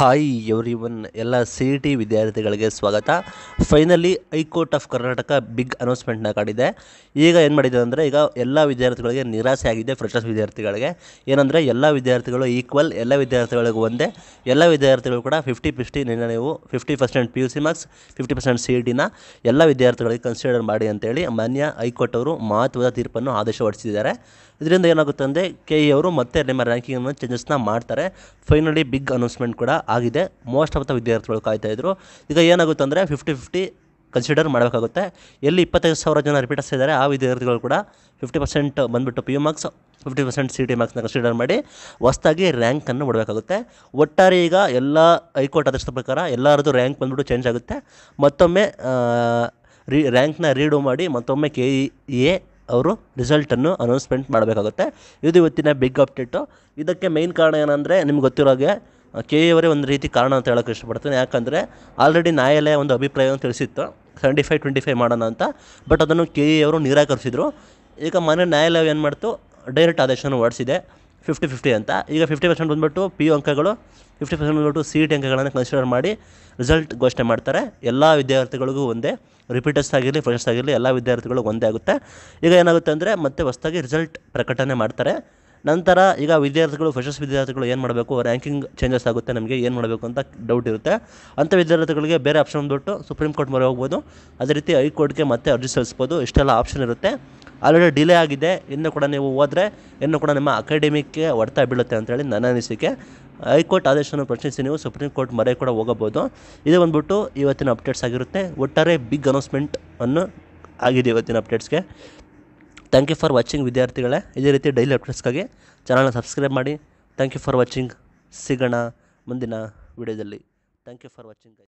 Hi everyone ಎಲ್ಲ C E T ವಿದ್ಯಾರ್ಥಿಗಳಿಗೆ ಸ್ವಾಗತ. Finally high court of Karnataka big ಅನೌನ್ಸ್ಮೆಂಟ್ನ ಕಾಡಿದೆ. ಈಗ ಏನು ಮಾಡಿದೆ ಅಂದರೆ, ಈಗ ಎಲ್ಲ ವಿದ್ಯಾರ್ಥಿಗಳಿಗೆ ನಿರಾಸೆ ಆಗಿದೆ ಫ್ರೆಶರ್ಸ್ ವಿದ್ಯಾರ್ಥಿಗಳಿಗೆ. ಏನಂದರೆ, ಎಲ್ಲ ವಿದ್ಯಾರ್ಥಿಗಳು ಈಕ್ವಲ್, ಎಲ್ಲ ವಿದ್ಯಾರ್ಥಿಗಳಿಗೂ ಒಂದೇ. ಎಲ್ಲ ವಿದ್ಯಾರ್ಥಿಗಳು ಕೂಡ ಫಿಫ್ಟಿ ಫಿಫ್ಟಿ ನಿನ್ನ ನೀವು fifty percent P U C marks, fifty percent C E ಟಿನ ಎಲ್ಲ ವಿದ್ಯಾರ್ಥಿಗಳಿಗೆ ಕನ್ಸಿಡರ್ ಮಾಡಿ ಅಂತೇಳಿ ಮಾನ್ಯ ಹೈಕೋರ್ಟ್ ಅವರು ಮಹತ್ವದ ತೀರ್ಪನ್ನು ಆದೇಶ ಹೊರಡಿಸಿದ್ದಾರೆ. ಇದರಿಂದ ಏನಾಗುತ್ತೆ ಅಂದರೆ, ಕೆ ಇ ಅವರು ಮತ್ತೆ ನಿಮ್ಮ ರ್ಯಾಂಕಿಂಗನ್ನು ಚೇಂಜಸ್ನ ಮಾಡ್ತಾರೆ. ಫೈನಲಿ ಬಿಗ್ ಅನೌನ್ಸ್ಮೆಂಟ್ ಕೂಡ ಆಗಿದೆ. ಮೋಸ್ಟ್ ಆಫ್ ದ ವಿದ್ಯಾರ್ಥಿಗಳು ಕಾಯ್ತಾಯಿದ್ರು ಈಗ ಏನಾಗುತ್ತೆ ಅಂದರೆ ಫಿಫ್ಟಿ ಫಿಫ್ಟಿ ಕನ್ಸಿಡರ್ ಮಾಡಬೇಕಾಗುತ್ತೆ. ಎಲ್ಲಿ ಇಪ್ಪತ್ತೈದು ಸಾವಿರ ಜನ ರಿಪೀಟರ್ಸ್ ಇದ್ದಾರೆ ಆ ವಿದ್ಯಾರ್ಥಿಗಳು ಕೂಡ ಫಿಫ್ಟಿ ಪರ್ಸೆಂಟ್ ಬಂದುಬಿಟ್ಟು P U marks fifty percent C T ಮಾರ್ಕ್ಸ್ನ consider ಮಾಡಿ ಹೊಸದಾಗಿ ರ್ಯಾಂಕನ್ನು ಬಿಡಬೇಕಾಗುತ್ತೆ ಒಟ್ಟಾರೆ ಈಗ ಎಲ್ಲ ಹೈಕೋರ್ಟ್ ಆದೇಶದ ಪ್ರಕಾರ ಎಲ್ಲರದ್ದು ರ್ಯಾಂಕ್ ಬಂದ್ಬಿಟ್ಟು ಚೇಂಜ್ ಆಗುತ್ತೆ. ಮತ್ತೊಮ್ಮೆ ರೀ ರ್ಯಾಂಕ್ನ ರೀಡು ಮಾಡಿ ಮತ್ತೊಮ್ಮೆ ಕೆ ಇ ಎ ಅವರು ರಿಸಲ್ಟನ್ನು ಅನೌನ್ಸ್ಮೆಂಟ್ ಮಾಡಬೇಕಾಗುತ್ತೆ. ಇದು ಇವತ್ತಿನ ಬಿಗ್ ಅಪ್ಡೇಟು ಇದಕ್ಕೆ ಮೈನ್ ಕಾರಣ ಏನಂದರೆ ನಿಮ್ಗೆ ಗೊತ್ತಿರೋ ಹಾಗೆ ಕೆ ಎವರೇ ಒಂದು ರೀತಿ ಕಾರಣ ಅಂತ ಹೇಳೋಕ್ಕೆ ಇಷ್ಟಪಡ್ತೀನಿ. ಯಾಕಂದರೆ ಆಲ್ರೆಡಿ ನ್ಯಾಯಾಲಯ ಒಂದು ಅಭಿಪ್ರಾಯವನ್ನು ತಿಳಿಸಿತ್ತು. ಸೆವೆಂಟಿ ಫೈವ್ ಟ್ವೆಂಟಿ ಫೈವ್ ಮಾಡೋಣ ಅಂತ. ಬಟ್ ಅದನ್ನು ಕೆ ಎ ಅವರು ನಿರಾಕರಿಸಿದರು. ಈಗ ಮನೆ ನ್ಯಾಯಾಲಯ ಏನು ಮಾಡ್ತು? ಡೈರೆಕ್ಟ್ ಆದೇಶವನ್ನು ಹೊರಡಿಸಿದೆ. ಫಿಫ್ಟಿ ಫಿಫ್ಟಿ ಅಂತ. ಈಗ ಫಿಫ್ಟಿ ಪರ್ಸೆಂಟ್ ಬಂದುಬಿಟ್ಟು ಪಿ ಯು ಅಂಕಗಳು ಫಿಫ್ಟಿ ಪರ್ಸೆಂಟ್ ಬಂದುಬಿಟ್ಟು ಸಿ ಟಿ ಅಂಕಗಳನ್ನು ಕನ್ಸಿಡರ್ ಮಾಡಿ ರಿಸಲ್ಟ್ ಘೋಷಣೆ ಮಾಡ್ತಾರೆ. ಎಲ್ಲ ವಿದ್ಯಾರ್ಥಿಗಳಿಗೂ ಒಂದೇ. ರಿಪೀಟರ್ಸ್ ಆಗಿರಲಿ ಫ್ರೆಶರ್ಸ್ ಆಗಿರಲಿ, ಎಲ್ಲ ವಿದ್ಯಾರ್ಥಿಗಳಿಗೂ ಒಂದೇ ಆಗುತ್ತೆ. ಈಗ ಏನಾಗುತ್ತೆ ಅಂದರೆ ಮತ್ತೆ ಹೊಸದಾಗಿ ರಿಸಲ್ಟ್ ಪ್ರಕಟಣೆ ಮಾಡ್ತಾರೆ. ನಂತರ ಈಗ ವಿದ್ಯಾರ್ಥಿಗಳು ಫ್ರೆಶರ್ಸ್ ವಿದ್ಯಾರ್ಥಿಗಳು ಏನು ಮಾಡಬೇಕು? ರ್ಯಾಂಕಿಂಗ್ ಚೇಂಜಸ್ ಆಗುತ್ತೆ, ನಮಗೆ ಏನು ಮಾಡಬೇಕು ಅಂತ ಡೌಟ್ ಇರುತ್ತೆ. ಅಂಥ ವಿದ್ಯಾರ್ಥಿಗಳಿಗೆ ಬೇರೆ ಆಪ್ಷನ್ ಬಿಟ್ಟು ಸುಪ್ರೀಂ ಕೋರ್ಟ್ ಮೊರೆ ಹೋಗ್ಬೋದು. ಅದೇ ರೀತಿ ಹೈಕೋರ್ಟ್ಗೆ ಮತ್ತೆ ಅರ್ಜಿ ಸಲ್ಲಿಸ್ಬೋದು. ಇಷ್ಟೆಲ್ಲ ಆಪ್ಷನ್ ಇರುತ್ತೆ. ಆಲ್ರೆಡಿ ಡಿಲೇ ಆಗಿದೆ. ಇನ್ನು ಕೂಡ ನೀವು ಹೋದರೆ, ಇನ್ನು ಕೂಡ ನಿಮ್ಮ ಅಕಾಡೆಮಿಕ್ಗೆ ಹೊಡೆತ ಬೀಳುತ್ತೆ ಅಂತೇಳಿ ನನ್ನ ಅನಿಸಿಕೆ. ಹೈಕೋರ್ಟ್ ಆದೇಶವನ್ನು ಪ್ರಶ್ನಿಸಿ ನೀವು ಸುಪ್ರೀಂ ಕೋರ್ಟ್ ಮೊರೆ ಕೂಡ ಹೋಗಬಹುದು ಇದು ಬಂದ್ಬಿಟ್ಟು ಇವತ್ತಿನ ಅಪ್ಡೇಟ್ಸ್ ಆಗಿರುತ್ತೆ. ಒಟ್ಟಾರೆ ಬಿಗ್ ಅನೌನ್ಸ್ಮೆಂಟ್ ಅನ್ನು ಆಗಿದೆ ಇವತ್ತಿನ ಅಪ್ಡೇಟ್ಸ್ಗೆ ಥ್ಯಾಂಕ್ ಯು ಫಾರ್ ವಾಚಿಂಗ್ ವಿದ್ಯಾರ್ಥಿಗಳೇ. ಇದೇ ರೀತಿ ಡೈಲಿ ಅಪ್ಡೇಟ್ಸ್ಗಾಗಿ ಚಾನಲ್ನ ಸಬ್ಸ್ಕ್ರೈಬ್ ಮಾಡಿ. ಥ್ಯಾಂಕ್ ಯು ಫಾರ್ ವಾಚಿಂಗ್ ಸಿಗೋಣ ಮುಂದಿನ ವಿಡಿಯೋದಲ್ಲಿ ಥ್ಯಾಂಕ್ ಯು ಫಾರ್ ವಾಚಿಂಗ್